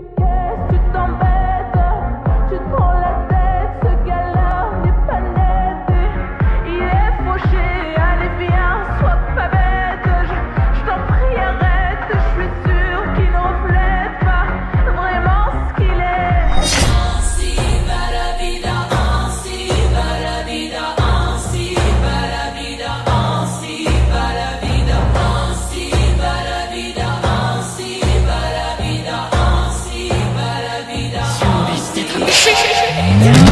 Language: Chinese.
again. 是谁是